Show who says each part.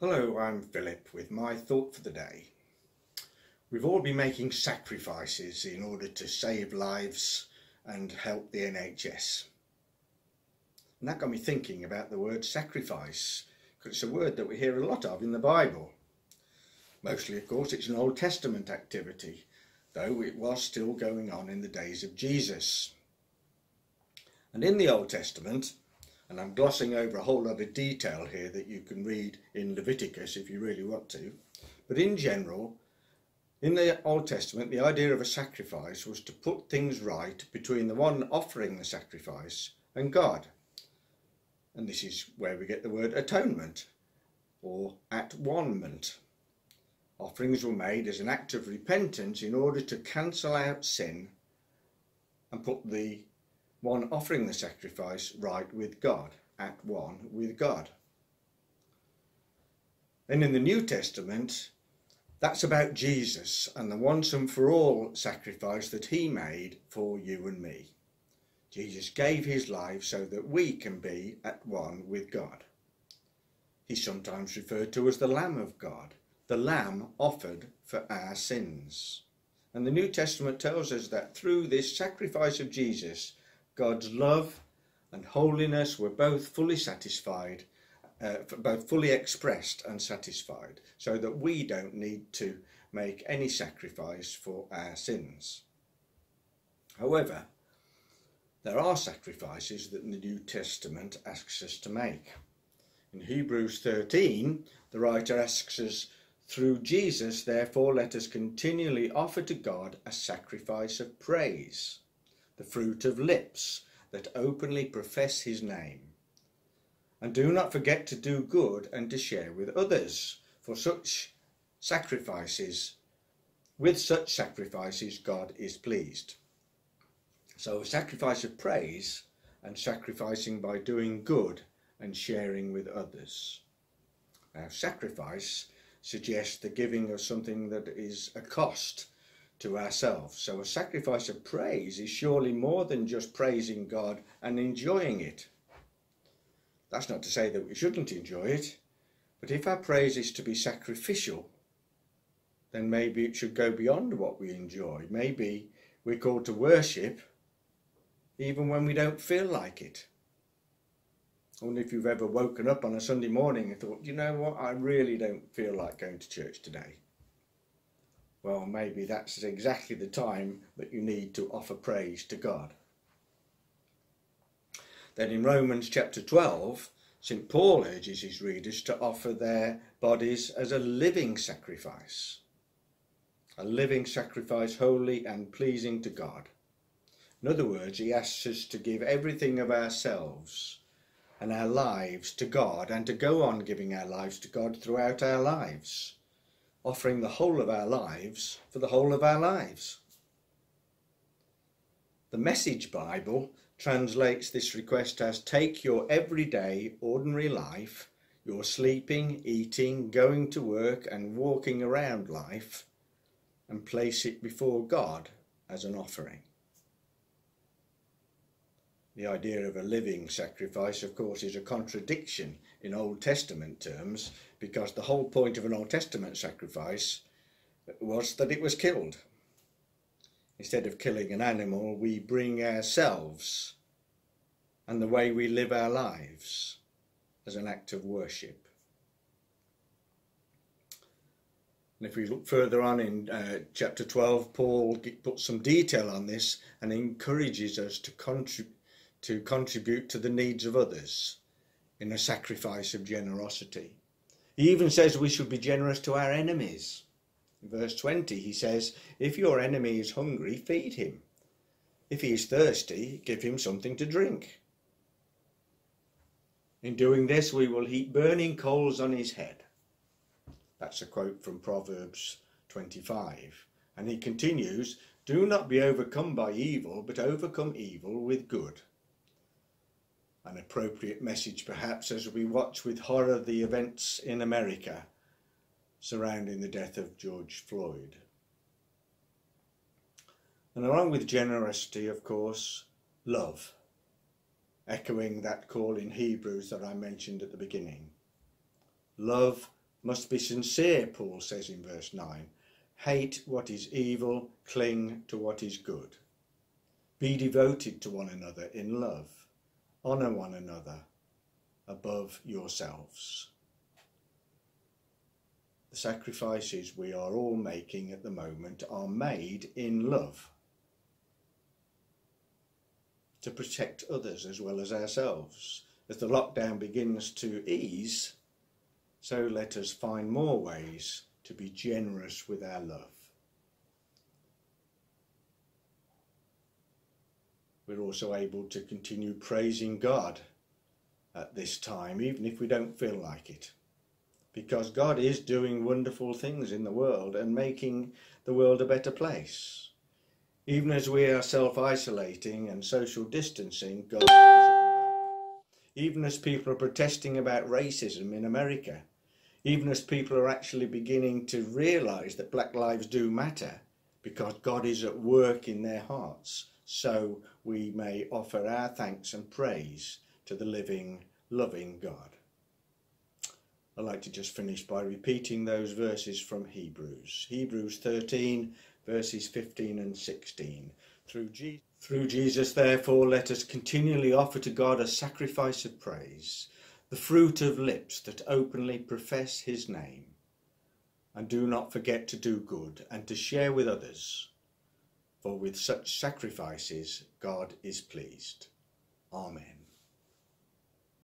Speaker 1: Hello, I'm Philip with my thought for the day. We've all been making sacrifices in order to save lives and help the NHS. And that got me thinking about the word sacrifice, because it's a word that we hear a lot of in the Bible. Mostly, of course, it's an Old Testament activity, though it was still going on in the days of Jesus. And in the Old Testament, and I'm glossing over a whole lot of detail here that you can read in Leviticus if you really want to, but in general, in the Old Testament, the idea of a sacrifice was to put things right between the one offering the sacrifice and God. And this is where we get the word atonement or at one-ment. Offerings were made as an act of repentance in order to cancel out sin and put the one offering the sacrifice right with God, at one with God. Then in the New Testament, that's about Jesus and the once and for all sacrifice that he made for you and me. Jesus gave his life so that we can be at one with God. He's sometimes referred to as the Lamb of God, the Lamb offered for our sins. And the New Testament tells us that through this sacrifice of Jesus, God's love and holiness were both fully satisfied, uh, both fully expressed and satisfied, so that we don't need to make any sacrifice for our sins. However, there are sacrifices that the New Testament asks us to make. In Hebrews 13, the writer asks us, through Jesus, therefore, let us continually offer to God a sacrifice of praise the fruit of lips that openly profess his name. And do not forget to do good and to share with others, for such sacrifices, with such sacrifices, God is pleased. So, a sacrifice of praise and sacrificing by doing good and sharing with others. Now, sacrifice suggests the giving of something that is a cost to ourselves. So a sacrifice of praise is surely more than just praising God and enjoying it. That's not to say that we shouldn't enjoy it, but if our praise is to be sacrificial, then maybe it should go beyond what we enjoy. Maybe we're called to worship even when we don't feel like it. Wonder if you've ever woken up on a Sunday morning and thought, you know what, I really don't feel like going to church today well, maybe that's exactly the time that you need to offer praise to God. Then in Romans chapter 12, St. Paul urges his readers to offer their bodies as a living sacrifice, a living sacrifice holy and pleasing to God. In other words, he asks us to give everything of ourselves and our lives to God and to go on giving our lives to God throughout our lives offering the whole of our lives for the whole of our lives. The Message Bible translates this request as take your everyday, ordinary life, your sleeping, eating, going to work, and walking around life, and place it before God as an offering. The idea of a living sacrifice, of course, is a contradiction in Old Testament terms because the whole point of an Old Testament sacrifice was that it was killed. Instead of killing an animal, we bring ourselves and the way we live our lives as an act of worship. And if we look further on in uh, chapter 12, Paul puts some detail on this and encourages us to contribute to contribute to the needs of others in a sacrifice of generosity. He even says we should be generous to our enemies. In verse 20, he says, If your enemy is hungry, feed him. If he is thirsty, give him something to drink. In doing this, we will heap burning coals on his head. That's a quote from Proverbs 25. And he continues, Do not be overcome by evil, but overcome evil with good an appropriate message perhaps as we watch with horror the events in America surrounding the death of George Floyd. And along with generosity, of course, love, echoing that call in Hebrews that I mentioned at the beginning. Love must be sincere, Paul says in verse 9. Hate what is evil, cling to what is good. Be devoted to one another in love. Honour one another above yourselves. The sacrifices we are all making at the moment are made in love to protect others as well as ourselves. As the lockdown begins to ease, so let us find more ways to be generous with our love. We're also able to continue praising God at this time, even if we don't feel like it. Because God is doing wonderful things in the world and making the world a better place. Even as we are self-isolating and social distancing, God. Even as people are protesting about racism in America, even as people are actually beginning to realise that black lives do matter because God is at work in their hearts, so we may offer our thanks and praise to the living, loving God. I'd like to just finish by repeating those verses from Hebrews. Hebrews 13 verses 15 and 16. Through, Je- through Jesus, therefore, let us continually offer to God a sacrifice of praise, the fruit of lips that openly profess his name. And do not forget to do good and to share with others, for with such sacrifices God is pleased. Amen.